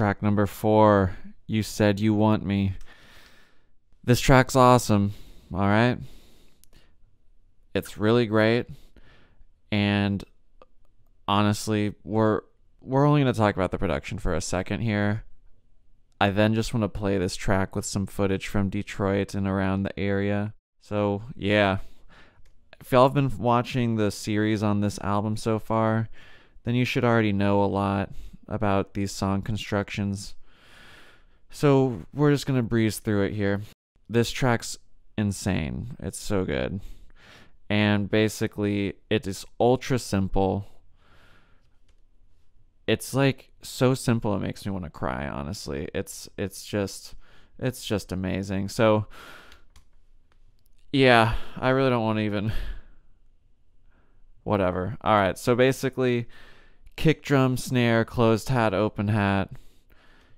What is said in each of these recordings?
Track number four, You Said You Want Me. This track's awesome, alright? It's really great. And honestly, we're we're only gonna talk about the production for a second here. I then just want to play this track with some footage from Detroit and around the area. So yeah. If y'all have been watching the series on this album so far, then you should already know a lot about these song constructions. So we're just gonna breeze through it here. This track's insane. It's so good. And basically it is ultra simple. It's like so simple it makes me want to cry, honestly. It's it's just it's just amazing. So yeah, I really don't want to even whatever. All right. So basically kick drum, snare, closed hat, open hat.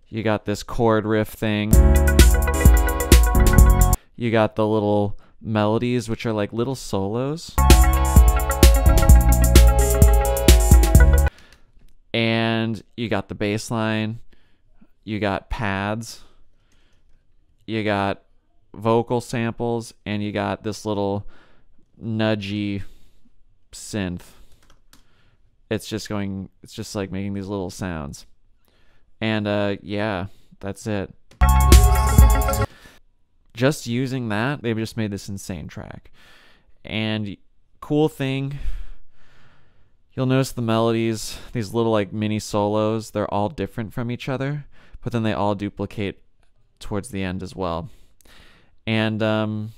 You got this chord riff thing. You got the little melodies, which are like little solos. And you got the bass line. You got pads. You got vocal samples. And you got this little nudgy synth it's just going it's just like making these little sounds. And uh yeah that's it. Just using that they've just made this insane track. And cool thing you'll notice the melodies these little like mini solos they're all different from each other but then they all duplicate towards the end as well. And um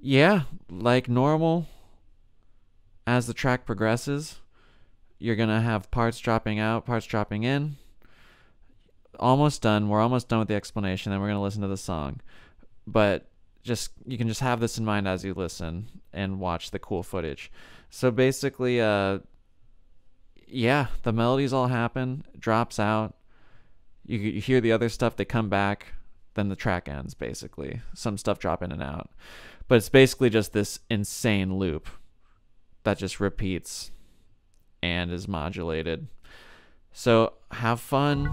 yeah like normal as the track progresses you're going to have parts dropping out, parts dropping in. Almost done. We're almost done with the explanation. Then we're going to listen to the song. But just you can just have this in mind as you listen and watch the cool footage. So basically uh yeah, the melodies all happen, drops out. You, you hear the other stuff, they come back, then the track ends basically. Some stuff drop in and out. But it's basically just this insane loop that just repeats and is modulated. So have fun.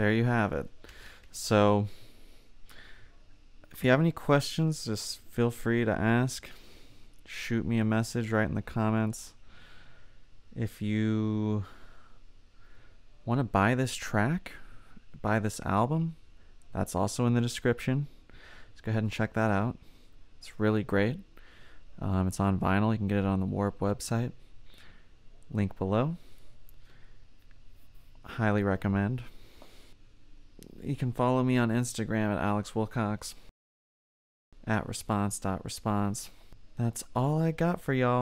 There you have it. So, if you have any questions, just feel free to ask. Shoot me a message right in the comments. If you want to buy this track, buy this album, that's also in the description. Let's go ahead and check that out. It's really great. Um, it's on vinyl. You can get it on the Warp website. Link below. Highly recommend. You can follow me on Instagram at Alex Wilcox at response.response. That's all I got for y'all.